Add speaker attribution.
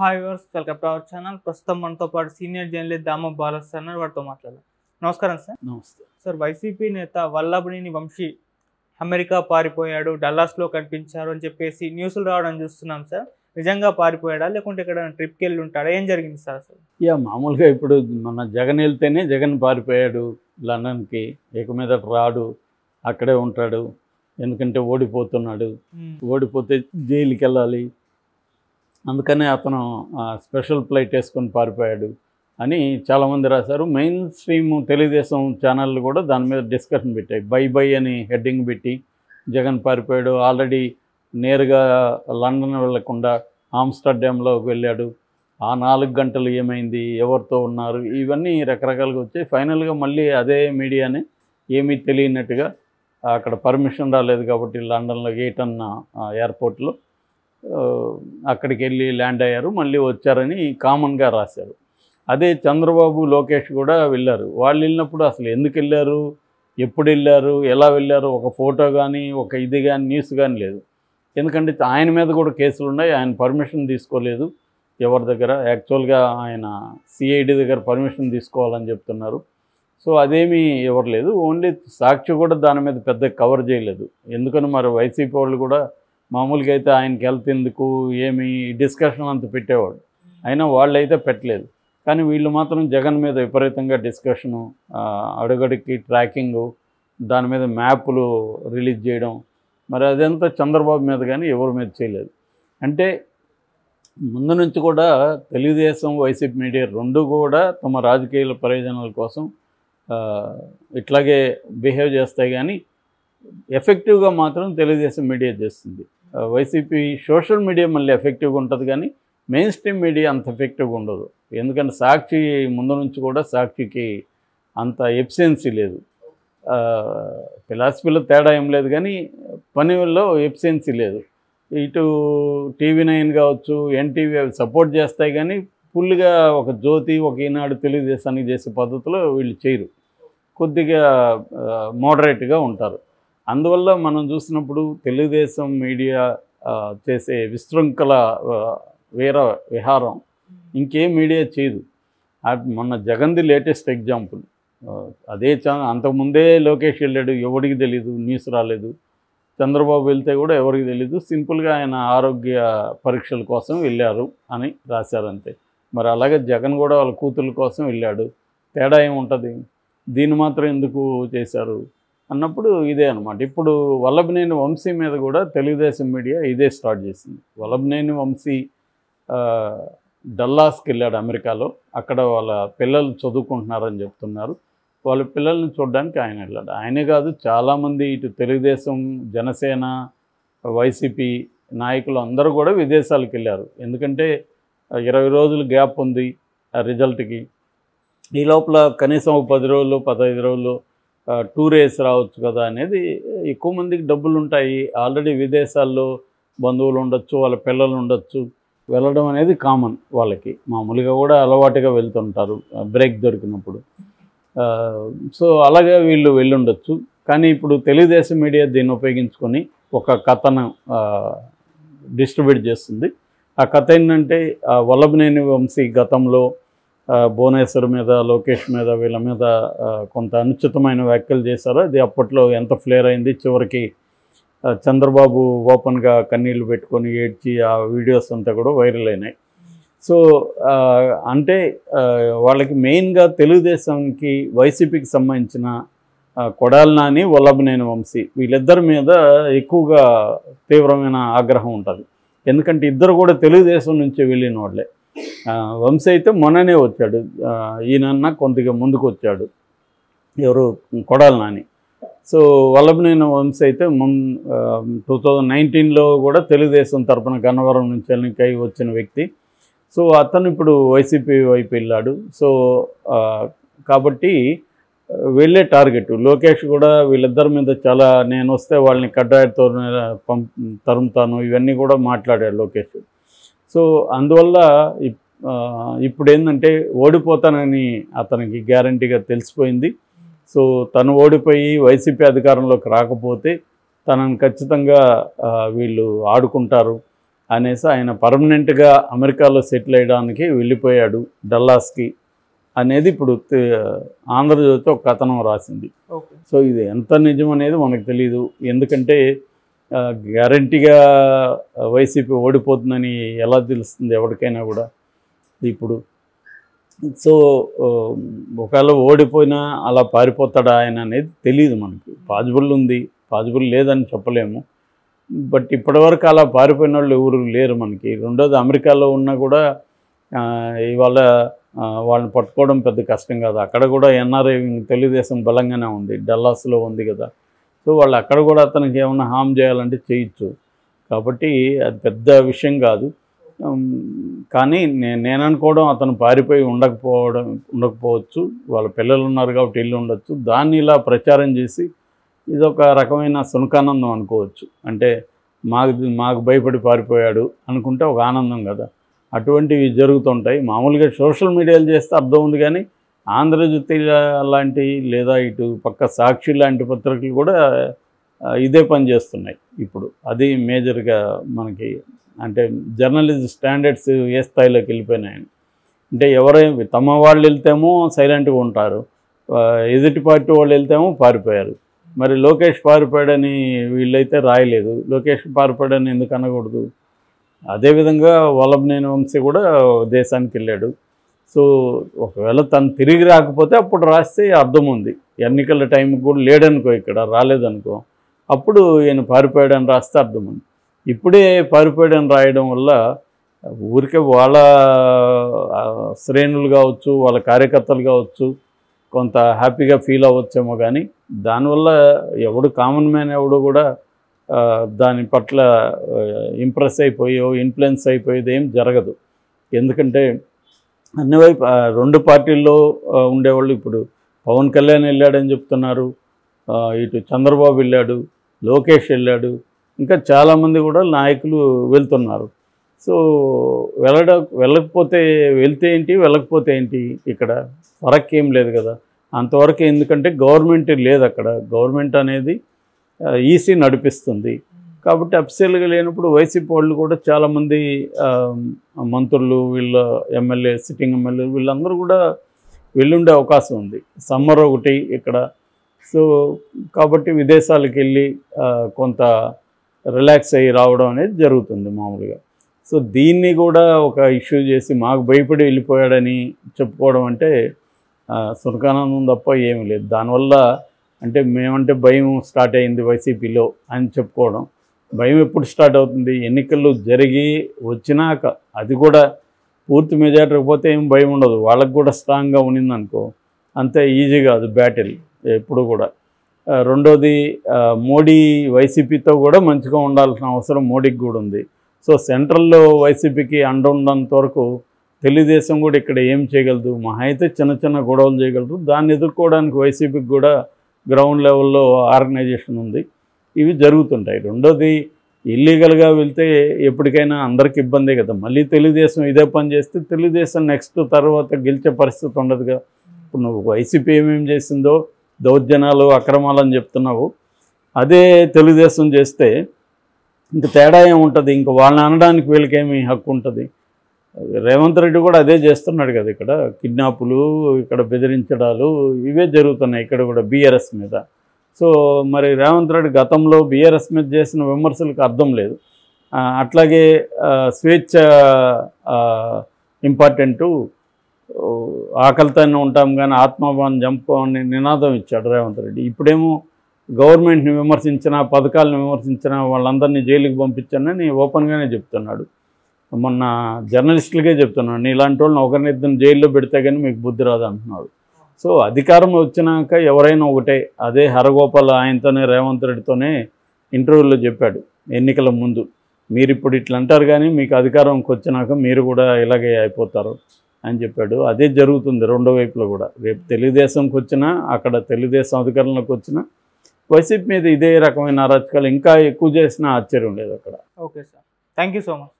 Speaker 1: Hi viewers welcome to our channel ప్రస్తుతం మనతో పాటు సీనియర్ జర్నలిస్ట్ దామ బాలస్ అన్నారు వారితో మాట్లాడారు నమస్కారం సార్.
Speaker 2: నమస్తే.
Speaker 1: సార్ వైసీపీ నేత వల్లభనేని వంశీ అమెరికా పారిపోయాడు డల్లాస్లో కనిపించారు అని చెప్పేసి న్యూస్లు రావడం చూస్తున్నాం సార్. నిజంగా పారిపోయాడా? లేకుంటే ఇక్కడ ట్రిప్కి వెళ్ళి ఉంటాడా? ఏం జరిగింది సార్ అసలు?
Speaker 2: యా మామూలుగా ఇప్పుడు మన జగన్ వెళ్తేనే జగన్ పారిపోయాడు లండన్కి ఇక మీద రాడు అక్కడే ఉంటాడు ఎందుకంటే ఓడిపోతున్నాడు. ఓడిపోతే జైలుకి వెళ్ళాలి అందుకనే అతను స్పెషల్ ఫ్లైట్ వేసుకొని పారిపోయాడు అని చాలామంది రాశారు. మెయిన్ స్ట్రీమ్ తెలుగుదేశం ఛానళ్ళు కూడా దాని మీద డిస్కషన్ పెట్టాయి. బై బై అని హెడ్డింగ్ పెట్టి జగన్ పారిపోయాడు. ఆల్రెడీ నేరుగా లండన్ వెళ్ళకుండా ఆమ్స్టర్డామ్లోకి వెళ్ళాడు. ఆ నాలుగు గంటలు ఏమైంది ఎవరితో ఉన్నారు ఇవన్నీ రకరకాలుగా వచ్చాయి. ఫైనల్గా మళ్ళీ అదే మీడియానే ఏమీ తెలియనట్టుగా అక్కడ పర్మిషన్ రాలేదు కాబట్టి లండన్లో గేటన్న ఎయిర్పోర్ట్లో అక్కడికి వెళ్ళి ల్యాండ్ అయ్యారు మళ్ళీ వచ్చారని కామన్గా రాశారు. అదే చంద్రబాబు లోకేష్ కూడా వెళ్ళారు. వాళ్ళు వెళ్ళినప్పుడు అసలు ఎందుకు వెళ్ళారు? ఎప్పుడు వెళ్ళారు? ఎలా వెళ్ళారు? ఒక ఫోటో కానీ ఒక ఇది కానీ న్యూస్ కానీ లేదు. ఎందుకంటే ఆయన మీద కూడా కేసులు ఉన్నాయి. ఆయన పర్మిషన్ తీసుకోలేదు. ఎవరి దగ్గర? యాక్చువల్గా ఆయన సిఐడి దగ్గర పర్మిషన్ తీసుకోవాలని చెప్తున్నారు. సో అదేమీ ఇవ్వలేదు లేదు. ఓన్లీ సాక్షి కూడా దాని మీద పెద్ద కవర్ చేయలేదు. ఎందుకని మరి వైసీపీ వాళ్ళు కూడా మామూలుగా అయితే ఆయనకి హెల్త్ ఎందుకు ఏమి డిస్కషన్ అంత పెట్టేవాడు. అయినా వాళ్ళైతే పెట్టలేదు. కానీ వీళ్ళు మాత్రం జగన్ మీద విపరీతంగా డిస్కషను ఆ, అడుగడుక్కి ట్రాకింగు దాని మీద మ్యాప్లు రిలీజ్ చేయడం. మరి అదంతా చంద్రబాబు మీద కానీ ఎవరి మీద చేయలేదు. అంటే ముందు నుంచి కూడా తెలుగుదేశం వైసీపీ మీడియా రెండు కూడా తమ రాజకీయ ప్రయోజనాల కోసం ఇట్లాగే బిహేవ్ చేస్తాయి. కానీ ఎఫెక్టివ్గా మాత్రం తెలుగుదేశం మీడియా చేస్తుంది. వైసీపీ సోషల్ మీడియా మళ్ళీ ఎఫెక్టివ్గా ఉంటుంది కానీ మెయిన్ స్ట్రీమ్ మీడియా అంత ఎఫెక్టివ్గా ఉండదు. ఎందుకంటే సాక్షి ముందు నుంచి కూడా సాక్షికి అంత ఎఫిషియన్సీ లేదు. ఫిలాసఫీలో తేడా ఏం లేదు కానీ పనిలో ఎఫిషియన్సీ లేదు. ఇటు టీవీ నైన్ కావచ్చు ఎన్టీవీ అవి సపోర్ట్ చేస్తాయి కానీ ఫుల్గా ఒక జ్యోతి ఒక ఈనాడు తెలుగుదేశానికి చేసే పద్ధతిలో వీళ్ళు చేయరు. కొద్దిగా మోడరేట్గా ఉంటారు. అందువల్ల మనం చూసినప్పుడు తెలుగుదేశం మీడియా చేసే విశృంఖల వీర విహారం ఇంకేం మీడియా చేయదు. మొన్న జగన్ది లేటెస్ట్ ఎగ్జాంపుల్. అదే చా అంతకుముందే లోకేష్ వెళ్ళాడు ఎవరికి తెలీదు న్యూస్ రాలేదు. చంద్రబాబు వెళ్తే కూడా ఎవరికి తెలీదు సింపుల్గా ఆయన ఆరోగ్య పరీక్షల కోసం వెళ్ళారు అని రాశారంతే. మరి అలాగే జగన్ కూడా వాళ్ళ కూతుర్ల కోసం వెళ్ళాడు. తేడా ఏముంటుంది? దీన్ని మాత్రం ఎందుకు చేశారు? అన్నప్పుడు ఇదే అనమాట ఇప్పుడు వల్లభనేని వంశీ మీద కూడా తెలుగుదేశం మీడియా ఇదే స్టార్ట్ చేసింది. వల్లభనేని వంశీ డల్లాస్కి వెళ్ళాడు అమెరికాలో. అక్కడ వాళ్ళ పిల్లలు చదువుకుంటున్నారని చెప్తున్నారు. వాళ్ళ పిల్లల్ని చూడడానికి ఆయన వెళ్ళాడు. ఆయనే కాదు చాలామంది ఇటు తెలుగుదేశం జనసేన వైసీపీ నాయకులు అందరూ కూడా విదేశాలకు వెళ్ళారు. ఎందుకంటే ఇరవై రోజులు గ్యాప్ ఉంది ఆ రిజల్ట్కి. ఈ లోపల కనీసం పది రోజులు పదహైదు రోజులు టూర్ వేసి రావచ్చు కదా అనేది ఎక్కువ మందికి డబ్బులు ఉంటాయి. ఆల్రెడీ విదేశాల్లో బంధువులు ఉండొచ్చు వాళ్ళ పిల్లలు ఉండొచ్చు. వెళ్ళడం అనేది కామన్ వాళ్ళకి. మామూలుగా కూడా అలవాటుగా వెళ్తుంటారు బ్రేక్ దొరికినప్పుడు. సో అలాగే వీళ్ళు వెళ్ళుండొచ్చు. కానీ ఇప్పుడు తెలుగుదేశం మీడియా దీన్ని ఉపయోగించుకొని ఒక కథను డిస్ట్రిబ్యూట్ చేస్తుంది. ఆ కథ ఏంటంటే ఆ వల్లభనేని వంశీ గతంలో భువనేశ్వర్ మీద లోకేష్ మీద వీళ్ళ మీద కొంత అనుచితమైన వ్యాఖ్యలు చేశారు. అది అప్పట్లో ఎంత ఫ్లేర్ అయింది? చివరికి చంద్రబాబు ఓపెన్గా కన్నీళ్ళు పెట్టుకొని ఏడ్చి ఆ వీడియోస్ అంతా కూడా వైరల్ అయినాయి. సో అంటే వాళ్ళకి మెయిన్గా తెలుగుదేశంకి వైసీపీకి సంబంధించిన కొడాల నాని వల్లభనేని వంశీ వీళ్ళిద్దరి మీద ఎక్కువగా తీవ్రమైన ఆగ్రహం ఉంటుంది. ఎందుకంటే ఇద్దరు కూడా తెలుగుదేశం నుంచి వెళ్ళిన వాళ్ళే. వంశీ అయితే మొన్ననే వచ్చాడు. ఈయనన్న కొద్దిగా ముందుకు వచ్చాడు ఎవరు? కొడాలి నాని. సో వల్లభనేని వంశీ అయితే మున్ టూ థౌజండ్ నైన్టీన్లో కూడా తెలుగుదేశం తరపున గన్నవరం నుంచి ఎన్నికై వచ్చిన వ్యక్తి. సో అతను ఇప్పుడు వైసీపీ వైపు వెళ్ళాడు. సో కాబట్టి వెళ్ళే టార్గెట్ లోకేష్ కూడా వీళ్ళిద్దరి మీద చాలా నేను వస్తే వాళ్ళని కడ్డాయితో పంప్ తరుముతాను. ఇవన్నీ కూడా మాట్లాడాడు లోకేష్. సో అందువల్ల ఇప్- ఇప్పుడు ఏంటంటే ఓడిపోతానని అతనికి గ్యారంటీగా తెలిసిపోయింది. సో తను ఓడిపోయి వైసీపీ అధికారంలోకి రాకపోతే తనని ఖచ్చితంగా వీళ్ళు ఆడుకుంటారు అనేసి ఆయన పర్మనెంట్గా అమెరికాలో సెటిల్ అయ్యడానికి వెళ్ళిపోయాడు డల్లాస్కి అనేది ఇప్పుడు ఆంధ్రజ్యోతి ఒక కథనం రాసింది. సో ఇది ఎంత నిజం అనేది మనకు తెలియదు ఎందుకంటే గ్యారంటీగా వైసీపీ ఓడిపోతుందని ఎలా తెలుస్తుంది ఎవరికైనా కూడా? ఇప్పుడు. సో ఒకవేళ ఓడిపోయినా అలా పారిపోతాడా ఆయన అనేది తెలియదు మనకి. పాజిబుల్ ఉంది పాజిబుల్ లేదని చెప్పలేము. బట్ ఇప్పటివరకు అలా పారిపోయిన వాళ్ళు ఎవరు లేరు మనకి. రెండోది అమెరికాలో ఉన్నా కూడా ఇవాళ వాళ్ళని పట్టుకోవడం పెద్ద కష్టం కాదు. అక్కడ కూడా ఎన్ఆర్ఐ తెలుగుదేశం బలంగానే ఉంది డల్లాస్లో ఉంది కదా. సో వాళ్ళు అక్కడ కూడా అతనికి ఏమైనా హామ్ చేయాలంటే చేయొచ్చు. కాబట్టి అది పెద్ద విషయం కాదు. కానీ నేను నేను అనుకోవడం అతను పారిపోయి ఉండకపోవడం ఉండకపోవచ్చు. వాళ్ళ పిల్లలు ఉన్నారు కాబట్టి ఇల్లు ఉండొచ్చు. దాన్ని ఇలా ప్రచారం చేసి ఇది ఒక రకమైన సునకానందం అనుకోవచ్చు. అంటే మాకు మాకు భయపడి పారిపోయాడు అనుకుంటే ఒక ఆనందం కదా. అటువంటివి జరుగుతుంటాయి. మామూలుగా సోషల్ మీడియాలు చేస్తే అర్థం ఉంది కానీ ఆంధ్రజ్యోతి లాంటి లేదా ఇటు పక్క సాక్షి లాంటి పత్రికలు కూడా ఇదే పని చేస్తున్నాయి ఇప్పుడు. అది మేజర్గా మనకి అంటే జర్నలిజం స్టాండర్డ్స్ ఏ స్థాయిలోకి వెళ్ళిపోయినాయని అంటే ఎవరైనా తమ వాళ్ళు వెళ్తేమో సైలెంట్గా ఉంటారు. ఎదుటి పార్టీ వాళ్ళు వెళ్తేమో పారిపోయారు. మరి లోకేష్ పారిపోయాడని వీళ్ళైతే రాయలేదు. లోకేష్ పారిపోయాడని ఎందుకు అనకూడదు? అదేవిధంగా వల్లభనేని వంశీ కూడా దేశానికి వెళ్ళాడు. సో ఒకవేళ తను తిరిగి రాకపోతే అప్పుడు రాస్తే అర్థం ఉంది. ఎన్నికల టైంకి కూడా లేడనుకో ఇక్కడ రాలేదనుకో. అప్పుడు ఈయన పారిపోయాడని రాస్తే అర్థం ఉంది. ఇప్పుడే పారిపోయాడని రాయడం వల్ల ఊరికే వాళ్ళ శ్రేణులు కావచ్చు వాళ్ళ కార్యకర్తలు కావచ్చు కొంత హ్యాపీగా ఫీల్ అవ్వచ్చేమో కానీ దానివల్ల ఎవడు కామన్ మ్యాన్ ఎవడు కూడా దాని పట్ల ఇంప్రెస్ అయిపోయో ఇన్ఫ్లుయెన్స్ అయిపోయేది ఏం జరగదు. ఎందుకంటే అన్ని వైపు రెండు పార్టీల్లో ఉండేవాళ్ళు ఇప్పుడు పవన్ కళ్యాణ్ వెళ్ళాడని చెప్తున్నారు ఇటు చంద్రబాబు వెళ్ళాడు లోకేష్ వెళ్ళాడు ఇంకా చాలామంది కూడా నాయకులు వెళ్తున్నారు. సో వెళ్ళడ వెళ్ళకపోతే వెళ్తే ఏంటి వెళ్ళకపోతే ఏంటి ఇక్కడ? ఫరక్ ఏం లేదు కదా. అంతవరకు ఎందుకంటే గవర్నమెంట్ లేదు అక్కడ. గవర్నమెంట్ అనేది ఈసీ నడిపిస్తుంది. కాబట్టి అఫిషియల్గా లేనప్పుడు వైసీపీ వాళ్ళు కూడా చాలామంది మంత్రులు వీళ్ళ ఎమ్మెల్యే సిట్టింగ్ ఎమ్మెల్యే వీళ్ళందరూ కూడా వెళ్ళుండే అవకాశం ఉంది. సమ్మర్ ఒకటి ఇక్కడ. సో కాబట్టి విదేశాలకు వెళ్ళి కొంత రిలాక్స్ అయ్యి రావడం అనేది జరుగుతుంది మామూలుగా. సో దీన్ని కూడా ఒక ఇష్యూ చేసి మాకు భయపడి వెళ్ళిపోయాడని చెప్పుకోవడం అంటే సునకానందం తప్ప ఏమీ లేదు. దానివల్ల అంటే మేమంటే భయం స్టార్ట్ అయింది వైసీపీలో అని చెప్పుకోవడం. భయం ఎప్పుడు స్టార్ట్ అవుతుంది? ఎన్నికలు జరిగి వచ్చినాక అది కూడా పూర్తి మెజార్టీ పోతే ఏం భయం ఉండదు. వాళ్ళకు కూడా స్ట్రాంగ్గా ఉన్నిందనుకో అంతే ఈజీ కాదు బ్యాటిల్ ఎప్పుడు కూడా. రెండోది మోడీ వైసీపీతో కూడా మంచిగా ఉండాల్సిన అవసరం మోడీకి కూడా ఉంది. సో సెంట్రల్లో వైసీపీకి అండ ఉన్నంత వరకు తెలుగుదేశం కూడా ఇక్కడ ఏం చేయగలదు? మహా అయితే చిన్న చిన్న గొడవలు చేయగలరు. దాన్ని ఎదుర్కోవడానికి వైసీపీకి కూడా గ్రౌండ్ లెవెల్లో ఆర్గనైజేషన్ ఉంది. ఇవి జరుగుతుంటాయి. రెండోది ఇల్లీగల్గా వెళ్తే ఎప్పటికైనా అందరికి ఇబ్బందే కదా. మళ్ళీ తెలుగుదేశం ఇదే పని చేస్తే తెలుగుదేశం నెక్స్ట్ తర్వాత గెలిచే పరిస్థితి ఉండదుగా. ఇప్పుడు నువ్వు వైసీపీ ఏమేం చేసిందో దౌర్జన్యాలు అక్రమాలు అని చెప్తున్నావు. అదే తెలుగుదేశం చేస్తే ఇంక తేడా ఏముంటుంది? ఇంక వాళ్ళని అనడానికి వీళ్ళకేమి హక్కు ఉంటుంది? రేవంత్ రెడ్డి కూడా అదే చేస్తున్నాడు కదా ఇక్కడ. కిడ్నాపులు ఇక్కడ బెదిరించడాలు ఇవే జరుగుతున్నాయి ఇక్కడ కూడా బీఆర్ఎస్ మీద. సో మరి రేవంత్ రెడ్డి గతంలో బీఆర్ఎస్ మీద చేసిన విమర్శలకు అర్థం లేదు. అట్లాగే స్వేచ్ఛ ఇంపార్టెంటు ఆకలితోనే ఉంటాం కానీ ఆత్మాభావం అని నినాదం ఇచ్చాడు రేవంత్ రెడ్డి. ఇప్పుడేమో గవర్నమెంట్ని విమర్శించిన పథకాలను విమర్శించిన వాళ్ళందరినీ జైలుకి పంపించానని ఓపెన్గానే చెప్తున్నాడు. మొన్న జర్నలిస్టులకే చెప్తున్నాడు నీలాంటి వాళ్ళని ఒకరినిద్దరిని జైల్లో పెడితే కానీ మీకు బుద్ధి రాదు అంటున్నాడు. సో అధికారం వచ్చినాక ఎవరైనా ఒకటే అదే హరగోపాల్ ఆయనతోనే రేవంత్ రెడ్డితోనే ఇంటర్వ్యూలో చెప్పాడు ఎన్నికల ముందు. మీరు ఇప్పుడు ఇట్లా అంటారు కానీ మీకు అధికారంకి వచ్చినాక మీరు కూడా ఇలాగే అయిపోతారు. అని చెప్పాడు. అదే జరుగుతుంది రెండో వైపులో కూడా. రేపు తెలుగుదేశంకి వచ్చినా అక్కడ తెలుగుదేశం అధికారంలోకి వచ్చినా వైసీపీ మీద ఇదే రకమైన అరాచకాలు ఇంకా ఎక్కువ చేసినా ఆశ్చర్యం లేదు అక్కడ.
Speaker 1: Okay sir. Thank you so much.